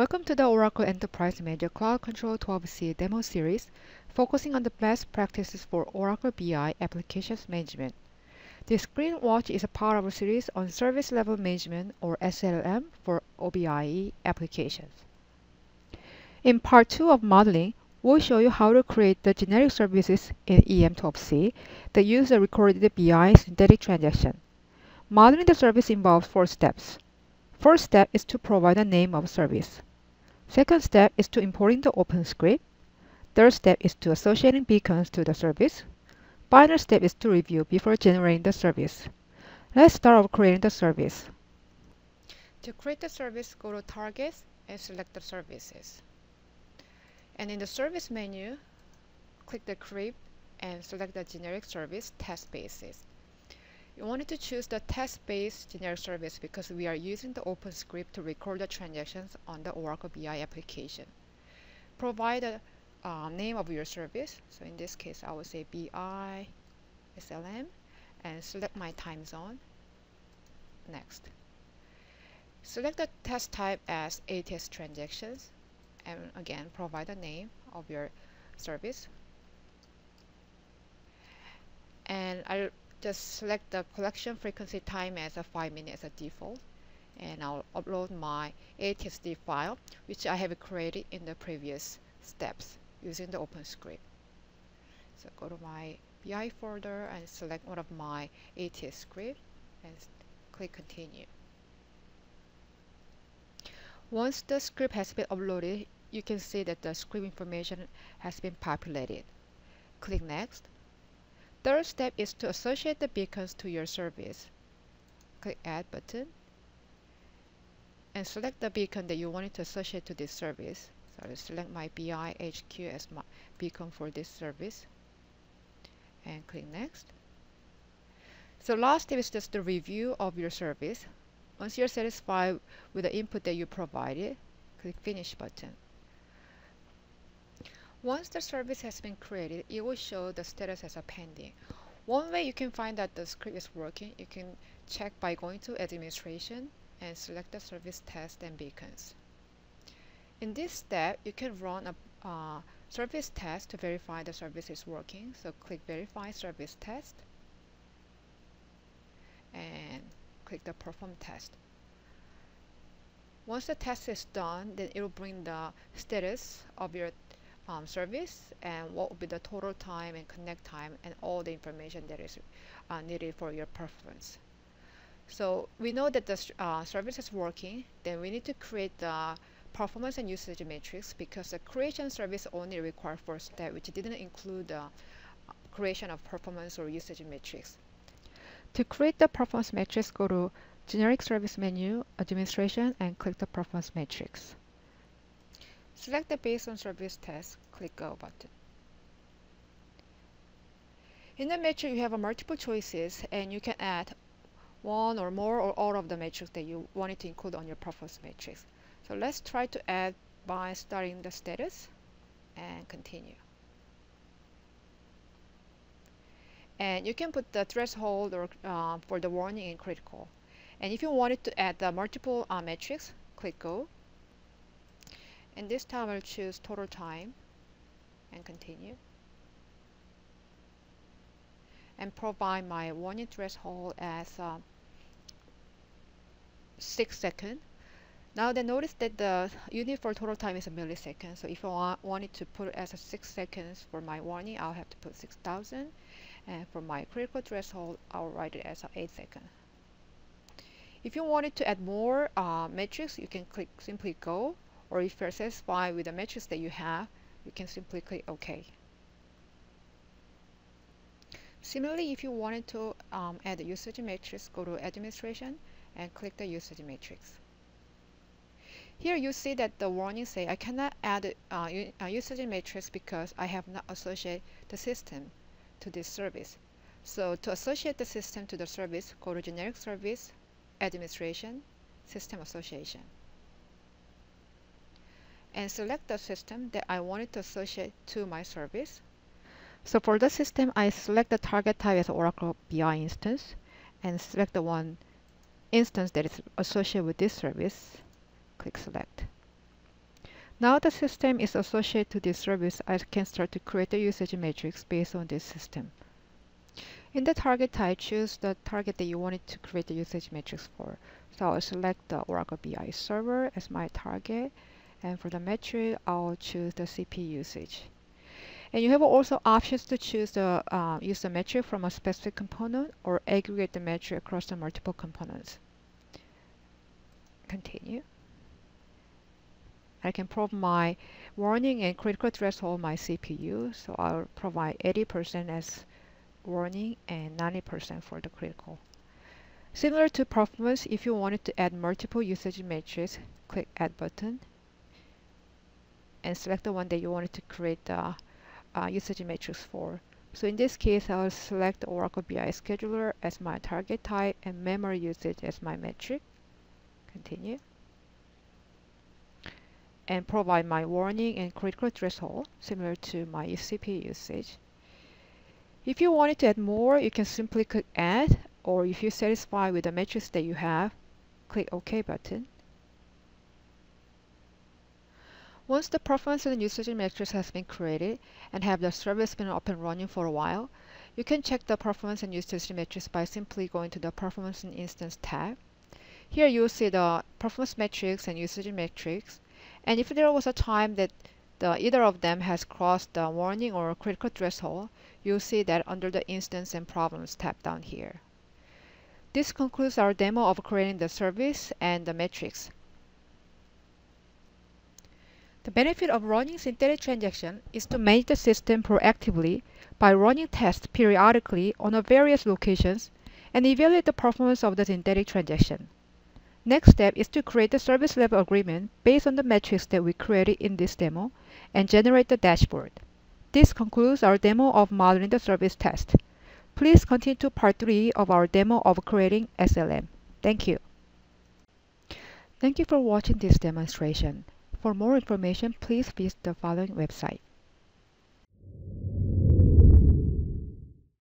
Welcome to the Oracle Enterprise Manager Cloud Control 12c demo series, focusing on the best practices for Oracle BI Applications Management. The Screen Watch is a part of a series on Service Level Management or SLM for OBIEE applications. In part 2 of modeling, we'll show you how to create the generic services in EM12c that use the recorded BI synthetic transaction. Modeling the service involves four steps. First step is to provide a name of service. Second step is to importing the OpenScript. Third step is to associating beacons to the service. Final step is to review before generating the service. Let's start off creating the service. To create the service, go to Targets and select the services. And in the service menu, click the Create and select the generic service test basis. You wanted to choose the test-based generic service because we are using the OpenScript to record the transactions on the Oracle BI application. Provide the uh, name of your service. So in this case, I will say BI SLM and select my time zone. Next. Select the test type as ATS transactions and again provide the name of your service. And I just select the collection frequency time as a 5 minutes as a default and I'll upload my ATSD file which I have created in the previous steps using the OpenScript. So go to my BI folder and select one of my ATS script and click continue. Once the script has been uploaded, you can see that the script information has been populated. Click next Third step is to associate the beacons to your service. Click Add button and select the beacon that you wanted to associate to this service. So I'll select my BI HQ as my beacon for this service and click Next. So last step is just the review of your service. Once you're satisfied with the input that you provided, click Finish button. Once the service has been created, it will show the status as a pending. One way you can find that the script is working, you can check by going to administration and select the service test and beacons. In this step, you can run a uh, service test to verify the service is working. So click verify service test and click the perform test. Once the test is done, then it will bring the status of your um, service and what will be the total time and connect time and all the information that is uh, needed for your performance. So we know that the uh, service is working, then we need to create the performance and usage matrix because the creation service only required for step which didn't include the creation of performance or usage matrix. To create the performance matrix, go to generic service menu, administration, and click the performance matrix. Select the Based on Service test, click Go button. In the matrix, you have a multiple choices and you can add one or more or all of the matrix that you wanted to include on your performance matrix. So let's try to add by starting the status and continue. And you can put the threshold or uh, for the warning in critical. And if you wanted to add the multiple uh, metrics, click go and this time I'll choose total time and continue. And provide my warning threshold as uh, 6 seconds now then notice that the unit for total time is a millisecond. So if I want, wanted to put as a 6 seconds for my warning I'll have to put 6000 and for my critical threshold I'll write it as 8 seconds if you wanted to add more uh, metrics you can click simply go or if you're satisfied with the metrics that you have, you can simply click OK. Similarly, if you wanted to um, add the usage matrix, go to Administration and click the usage matrix. Here you see that the warning say I cannot add uh, a usage matrix because I have not associated the system to this service. So to associate the system to the service, go to Generic Service, Administration, System Association and select the system that I wanted to associate to my service. So for the system, I select the target type as Oracle BI instance and select the one instance that is associated with this service. Click select. Now the system is associated to this service, I can start to create a usage matrix based on this system. In the target type, choose the target that you wanted to create the usage matrix for. So I'll select the Oracle BI server as my target. And for the metric, I'll choose the CPU usage. And you have also options to choose the uh, use the metric from a specific component or aggregate the metric across the multiple components. Continue. I can provide my warning and critical threshold my CPU. So I'll provide 80% as warning and 90% for the critical. Similar to performance, if you wanted to add multiple usage metrics, click Add button and select the one that you wanted to create the uh, usage matrix for. So in this case, I'll select Oracle BI Scheduler as my target type and memory usage as my metric. Continue. And provide my warning and critical threshold, similar to my CPU usage. If you wanted to add more, you can simply click Add, or if you're satisfied with the matrix that you have, click OK button. Once the performance and usage matrix has been created and have the service been up and running for a while, you can check the performance and usage matrix by simply going to the Performance and Instance tab. Here you'll see the performance metrics and usage metrics. And if there was a time that the, either of them has crossed the warning or critical threshold, you'll see that under the Incidents and Problems tab down here. This concludes our demo of creating the service and the metrics. The benefit of running synthetic transaction is to manage the system proactively by running tests periodically on various locations and evaluate the performance of the synthetic transaction. Next step is to create the service level agreement based on the metrics that we created in this demo and generate the dashboard. This concludes our demo of modeling the service test. Please continue to part 3 of our demo of creating SLM. Thank you. Thank you for watching this demonstration. For more information, please visit the following website.